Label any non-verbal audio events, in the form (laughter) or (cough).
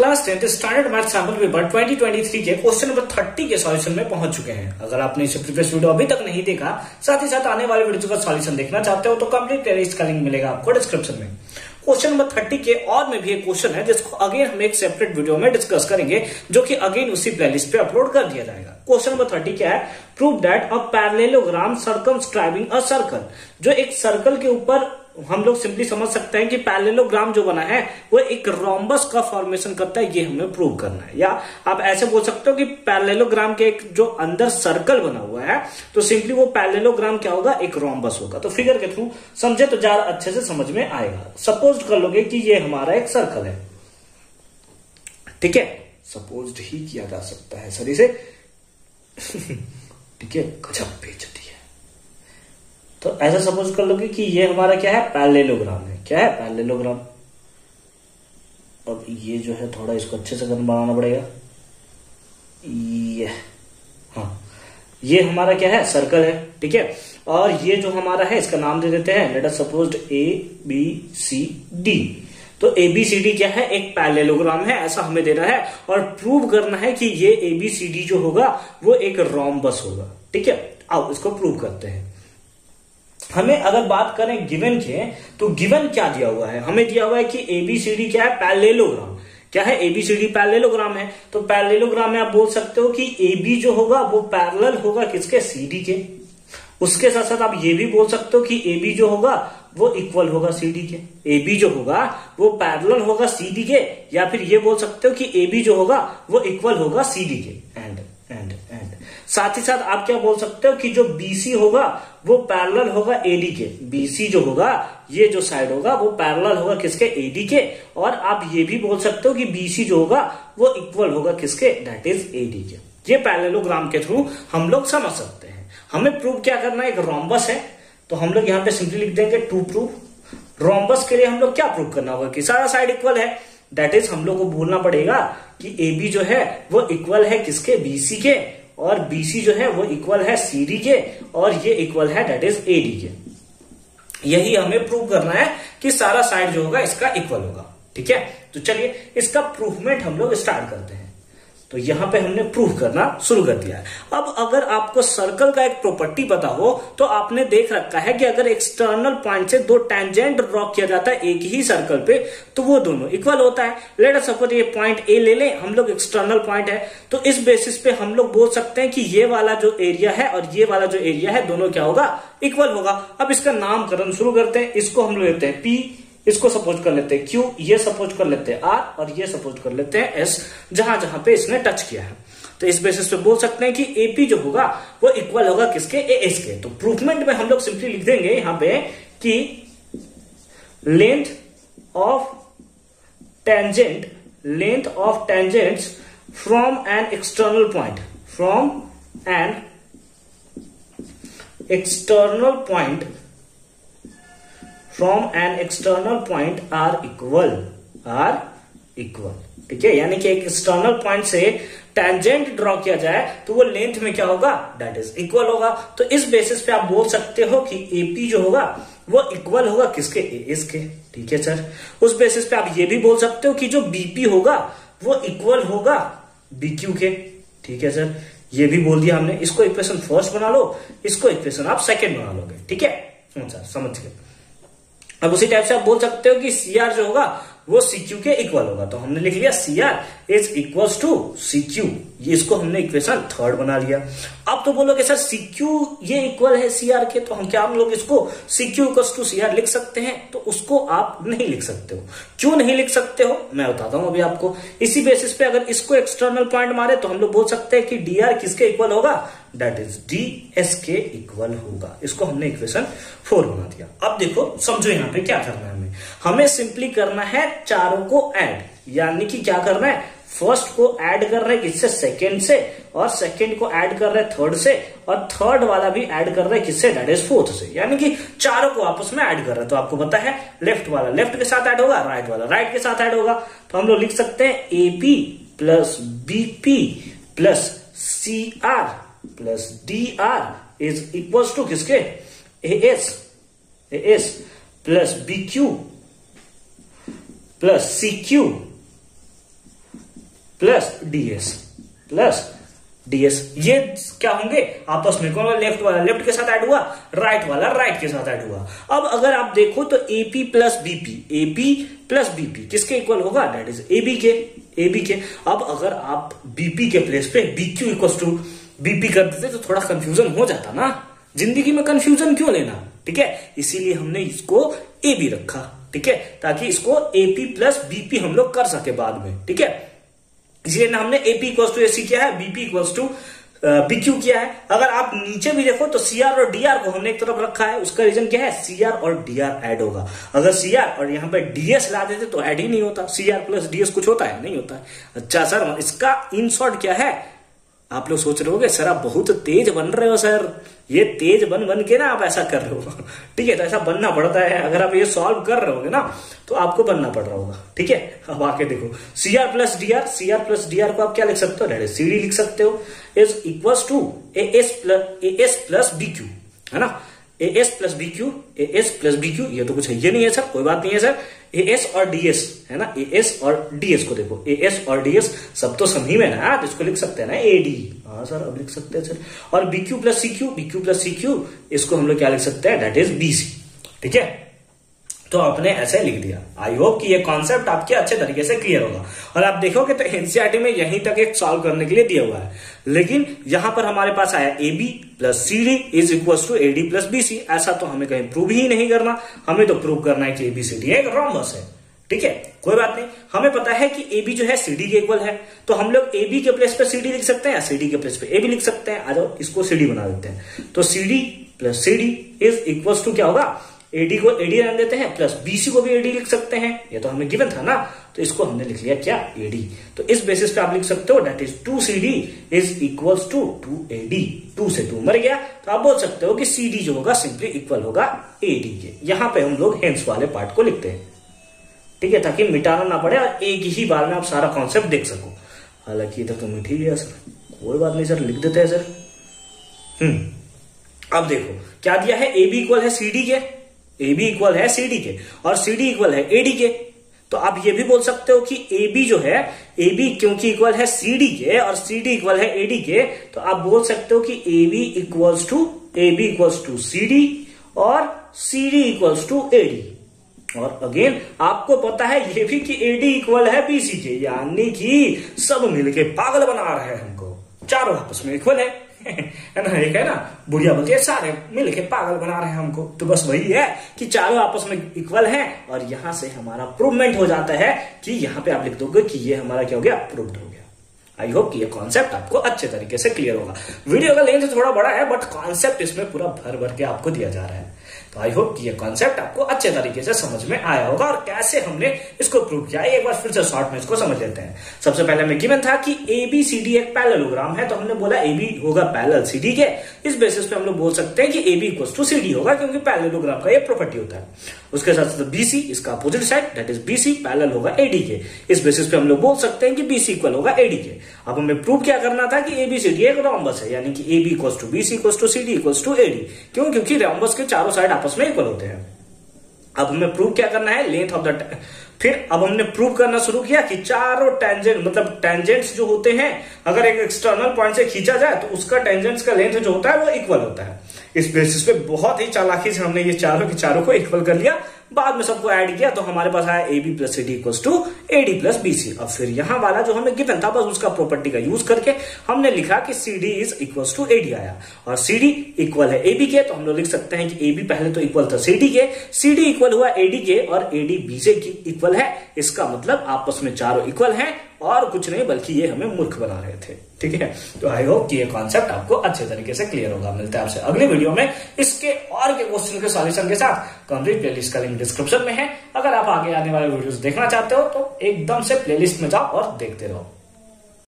Class tenth standard math sample paper 2023 के question number 30 के solution में पहुँच चुके हैं। अगर आपने इसे प्रीवियस वीडियो अभी तक नहीं देखा, साथ ही साथ आने वाले वीडियो का सॉल्यूशन देखना चाहते हो तो कंप्लीट प्लेलिस्ट का लिंक मिलेगा आपको डिस्क्रिप्शन में। क्वेश्चन नंबर 30 के और में भी एक क्वेश्चन है, जिसको अगेन हम एक सेपरेट वीडियो में डिस्कस करेंगे, जो कि अगेन उसी प्लेलिस्ट पे अपलोड कर दिया जाएगा। क्वेश्चन नंबर 30 क्या है? Prove that a parallelogram circumscribing a circle जो एक सर्कल के ऊपर हम लोग सिंपली समझ सकते हैं कि पैरेललोग्राम जो बना है, वो एक रोम्बस का फॉर्मेशन करता है, ये हमें प्रूव करना है। या आप ऐसे बोल सकते हो कि पैरेललोग्राम के एक जो अंदर सर्कल बना हुआ है तो सिंपली वो पैरेललोग्राम क्या होगा? एक रोम्बस होगा। तो फिगर के थ्रू समझे तो ज़्यादा अच्छे से समझ में आएगा। सपोज़ कर लोगे कि ये हमारा एक सर्कल है। ठीक है? सपोज़ ही किया जा सकता है। सर इसे (laughs) ठीक है? गजब तो ऐसा सपोज़ कर लोगे कि ये हमारा क्या है? पैरेललोग्राम है। क्या है पैरेललोग्राम? अब ये जो है, थोड़ा इसको अच्छे से बनाना पड़ेगा। ये हाँ। ये हमारा क्या है? सर्कल है, ठीक है? और ये जो हमारा है, इसका नाम दे देते हैं, let us suppose A, B, C, D. तो एबीसीडी क्या है? एक पैरेललोग्राम है, ऐसा हमें देना है। और प्रूव करना है कि ये एबीसीडी जो होगा, वो एक रोम्बस होगा, ठीक है? आओ, इसको प्रूव करते हैं। हमें अगर बात करें गिवन के तो गिवन क्या दिया हुआ है? हमें दिया हुआ है कि एबीसीडी क्या है? पैलेलोग्राम क्या है एबीसीडी पैरेललोग्राम है। तो पैरेललोग्राम में आप बोल सकते हो कि एबी जो होगा, वो पैरेलल होगा किसके? सीडी के। उसके साथ साथ आप ये भी बोल सकते हो कि एबी जो होगा, वो इक्वल होगा सीडी के। एबी जो होगा, वो पैरेलल होगा सीडी के। या फिर ये बोल सकते हो कि एबी जो होगा, वो इक्वल होगा सीडी के। एंड साथ ही साथ आप क्या बोल सकते हो कि जो बीसी होगा, वो पैरेलल होगा एडी के। बीसी जो होगा, ये जो साइड होगा, वो पैरेलल होगा किसके? एडी के। और आप ये भी बोल सकते हो कि बीसी जो होगा, वो इक्वल होगा किसके? दैट इज़ एडी के। ये पैरेललोग्राम के थ्रू हम लोग समझ सकते हैं। हमें प्रूव क्या करना है? एक रोम्बस है। तो हम लोग यहाँ पे सिंपली लिख देंगे टू प्रूफ रोम्बस के लिए हम लोग क्या प्रूव करना होगा कि सारा साइड इक्वल है? दैट इज़ हम लोग को बोलना पड़ेगा कि ए बी जो है, वो इक्वल है किसके? बीसी के। और बीसी जो है वो इक्वल है CD के और ये इक्वल है डेट इज़ एडी के यही हमें प्रूव करना है कि सारा साइड जो होगा, इसका इक्वल होगा। ठीक है? तो चलिए, इसका प्रूफमेंट हम लोग स्टार्ट करते हैं। तो यहाँ पे हमने प्रूव करना शुरू कर दिया है। अब अगर आपको सर्कल का एक प्रॉपर्टी पता हो तो आपने देख रखा है कि अगर एक्सटर्नल पॉइंट से दो टेंजेंट ड्रॉ किया जाता है एक ही सर्कल पे तो वो दोनों इक्वल होता है। लेट सपोज़ ये पॉइंट ए ले लें, हम लोग एक्सटर्नल पॉइंट है। तो इस बेसिस पे हम लोग बोल सकते हैं कि ये वाला जो एरिया है और ये वाला जो एरिया है, दोनों क्या होगा? इक्वल होगा। अब इसका नामकरण शुरू करते हैं, इसको हम लोग लेते हैं पी इसको सपोज़ कर लेते हैं। क्यू? ये सपोज़ कर लेते हैं आर और ये सपोज़ कर लेते हैं एस जहाँ जहाँ पे इसने टच किया है। तो इस बेसिस पे बोल सकते हैं कि एपी जो होगा, वो इक्वल होगा किसके? ए एस के। तो प्रूफमेंट में हम लोग सिंपली लिख देंगे यहाँ पे कि length of tangent length of tangents from an external point from an external point from an external point are equal are equal ठीक है? यानी कि एक एक्सटर्नल पॉइंट से टेंजेंट ड्रॉ किया जाए तो वो लेंथ में क्या होगा? दैट इज़ इक्वल होगा। तो इस बेसिस पे आप बोल सकते हो कि एपी जो होगा, वो इक्वल होगा किसके? इसके ठीक है सर उस बेसिस पे आप ये भी बोल सकते हो कि जो बीपी होगा, वो इक्वल होगा बीक्यू के। ठीक है सर ये भी बोल दिया हमने। इसको इक्वेशन फ़र्स्ट बना लो, इसको इक्वेशन आप सेकेंड बना लोगे। ठीक है? सर समझ गए। अब उसी टाइप से आप बोल सकते हो कि सी आर जो होगा, वो सी क्यू के इक्वल होगा। तो हमने लिख लिया C R is equals to C Q इसको हमने इक्वेशन थर्ड बना लिया। अब तो बोलोगे सर सी क्यू ये इक्वल है सी आर के तो हम क्या, हम लोग इसको C Q equals to C R लिख सकते हैं? तो उसको आप नहीं लिख सकते हो। क्यों नहीं लिख सकते हो? मैं बताता हूँ अभी आपको। इसी बेसिस पे अगर इसको एक्सटर्नल पॉइंट मारे तो हम लोग बोल सकते हैं कि डी आर किसके इक्वल होगा? दैट इज़ डी एस के इक्वल होगा। इसको हमने इक्वेशन फोर बना दिया। अब देखो, समझो यहाँ पे क्या करना है हमें। हमें सिंपली करना है चारों को ऐड यानी कि क्या करना है? फ़र्स्ट को ऐड कर रहे हैं किससे? सेकेंड से। और सेकेंड को ऐड कर रहे थर्ड से। और थर्ड वाला भी ऐड कर रहे हैं किससे? दैट इज़ फोर्थ से। यानी कि चारों को आपस में ऐड कर रहे तो आपको पता है लेफ़्ट वाला। लेफ़्ट के साथ ऐड होगा राइट वाला। राइट के साथ ऐड होगा। तो हम लोग लिख सकते हैं AP plus BP plus C R plus D R is equal to किसके? A S A S plus B Q plus C Q plus DS plus DS ये क्या होंगे? आपस में कौन लेफ़्ट वाला लेफ़्ट के साथ ऐड हुआ? राइट वाला राइट के साथ ऐड हुआ। अब अगर आप देखो तो AP plus BP AP plus BP किसके इक्वल होगा? दैट इज़ एबी के एबी के। अब अगर आप बीपी के प्लेस पे बीक्यू इक्वल टू बीपी कर देते तो थोड़ा कंफ्यूजन हो जाता ना। ज़िंदगी में कंफ्यूजन क्यों लेना? ठीक है? इसीलिए हमने इसको ए बी रखा, ठीक है? ताकि इसको एपी प्लस बीपी हम लोग कर सके बाद में, ठीक है? इसलिए ना हमने एपी इक्वल्स टू एसी किया है बीपी इक्वल्स टू बीक्यू किया है। अगर आप नीचे भी देखो तो सीआर और डीआर को हमने एक तरफ़ रखा है, उसका रीजन क्या है? सीआर और डीआर ऐड होगा। अगर सीआर और यहाँ पे डीएस ला देते तो ऐड ही नहीं होता। सीआर प्लस डीएस कुछ होता है? नहीं होता है। अच्छा सर इसका इन शॉर्ट क्या है? आप लोग सोच रहे हो सर, आप बहुत तेज बन रहे हो, सर। ये तेज बन बन के ना आप ऐसा कर रहे हो। (laughs) ठीक है तो ऐसा बनना पड़ता है। अगर आप ये सॉल्व कर रहे होगे ना तो आपको बनना पड़ रहा होगा। ठीक है? (laughs) अब आके देखो। C R plus D R C R plus D R को आप क्या लिख सकते हो? डायरेक्ट सी डी लिख सकते हो। Is equal to A S plus A S plus B Q है ना? A S plus B Q A S plus B Q ये तो कुछ है ये नहीं है, सर। कोई बात नहीं है, सर। ए एस और डी एस है ना? ए एस और डी एस को देखो। ए एस और डी एस सब तो समझी में ना? आप इसको लिख सकते हैं ना? ए डी हाँ सर, अब लिख सकते हैं, सर। और B Q plus C Q B Q plus C Q इसको हम लोग क्या लिख सकते हैं? दैट इज़ बी सी ठीक है? तो आपने ऐसे लिख दिया। आई होप कि ये कॉन्सेप्ट आपके अच्छे तरीके से क्लियर होगा। और आप देखोगे तो एनसीआरटी में यहीं तक एक सॉल्व करने के लिए दिया हुआ है। लेकिन यहाँ पर हमारे पास आया A B plus C D is equal to A D plus B C ऐसा तो हमें कहीं प्रूव ही नहीं करना। हमें तो प्रूव करना है कि ए बी सी डी एक रॉम्बस है। ठीक है? कोई बात नहीं। हमें पता है कि ए बी जो है सीडी के इक्वल है। तो हम लोग ए बी के प्लेस पे सीडी लिख सकते हैं या सीडी के प्लेस पे ए बी लिख सकते हैं। आ जाओ, इसको सीडी बना देते हैं। तो C D plus C D is equal to क्या होगा? एडी को एडी रहने देते हैं प्लस बीसी को भी एडी लिख सकते हैं। ये तो हमें गिवन था ना तो इसको हमने लिख लिया क्या? एडी तो इस बेसिस पे आप लिख सकते हो that is two C D is equals to two AD two से टू मर गया तो आप बोल सकते हो कि सी डी जो होगा सिंपली इक्वल होगा एडी के। यहाँ पे हम लोग हेंस वाले पार्ट को लिखते हैं। ठीक है, ताकि मिटाना ना पड़े और एक ही बार में आप सारा कॉन्सेप्ट देख सको। हालाँकि इधर तो मिट ही गया सर। कोई बात नहीं, सर, लिख देते हैं, सर। हम्म। अब देखो, क्या दिया है? ए बी इक्वल है सी डी के। ए बी इक्वल है सी डी के और सी डी इक्वल है ए डी के तो आप ये भी बोल सकते हो कि ए बी जो है ए बी क्योंकि इक्वल है सी डी के और सी डी इक्वल है ए डी के तो आप बोल सकते हो कि A B equals to A B equals to C D और C D equals to A D और अगेन आपको पता है ये भी कि ए डी इक्वल है बी सी के यानी कि सब मिलके पागल बना रहे हैं हमको। चारों आपस में इक्वल है। (laughs) है ना, एक है ना, बुढ़िया बोलती है सारे मिल के पागल बना रहे हैं हमको। तो बस वही है कि चारों आपस में इक्वल हैं और यहाँ से हमारा प्रूवमेंट हो जाता है कि यहाँ पे आप लिख दोगे कि ये हमारा क्या हो गया प्रूव्ड हो गया। आई होप कि ये कॉन्सेप्ट आपको अच्छे तरीके से क्लियर होगा। वीडियो का लेंथ थोड़ा बड़ा है बट कॉन्सेप्ट इसमें पूरा भर भर के आपको दिया जा रहा है। तो आई होप कि ये कॉन्सेप्ट आपको अच्छे तरीके से समझ में आया होगा और कैसे हमने इसको प्रूव किया एक बार फिर से शॉर्ट में इसको समझ लेते हैं। सबसे पहले हमें गिवन था कि ए बी सी डी एक पैरेललोग्राम है तो हमने बोला ए बी होगा पैरेलल सी डी के। इस बेसिस पे हम लोग बोल सकते हैं कि A B equal to C D होगा, क्योंकि पैरेललोग्राम का ये प्रॉपर्टी होता है। उसके साथ साथ बीसी इसका opposite side that is BC parallel होगा एडी के। इस बेसिस पे हम लोग बोल सकते हैं कि बीसी इक्वल होगा एडी के। अब हमें प्रूव क्या करना था कि एबीसीडी एक रॉम्बस है, यानी कि A B equal to BC equal to C D equal to AD क्यों? क्योंकि रॉम्बस के चारों साइड आपस में इक्वल होते हैं। अब हमें प्रूव क्या करना है? लेंथ ऑफ़ द फिर अब हमने प्रूव करना शुरू किया कि चारों टेंजेंट मतलब टेंजेंट्स जो होते हैं, अगर एक एक्सटर्नल पॉइंट से खींचा जाए तो उसका टेंजेंट्स का लेंथ जो होता है, वो इक्वल होता है। इस बेसिस पे बहुत ही चालाकी से हमने ये चारों के चारों को इक्वल कर लिया। बाद में सबको ऐड किया तो हमारे पास आया A B plus C D equal to A D plus B C अब फिर यहाँ वाला जो हमें गिवन था, बस उसका प्रॉपर्टी का यूज़ करके हमने लिखा कि C D is equal to A D आया। और सी डी इक्वल है ए बी के तो हम लोग लिख सकते हैं कि ए बी पहले तो इक्वल था सी डी के सी डी इक्वल हुआ ए डी के और ए डी बी से इक्वल है। इसका मतलब आपस में चारों इक्वल है और कुछ नहीं, बल्कि ये हमें मूर्ख बना रहे थे। ठीक है? तो आई होप कि ये कॉन्सेप्ट आपको अच्छे तरीके से क्लियर होगा। मिलते हैं आपसे अगले वीडियो में। इसके और के क्वेश्चन के सॉल्यूशन के साथ कंप्लीट प्लेलिस्ट का लिंक डिस्क्रिप्शन में है। अगर आप आगे आने वाले वीडियोस देखना चाहते हो तो एकदम से प्लेलिस्ट में जाओ और देखते रहो।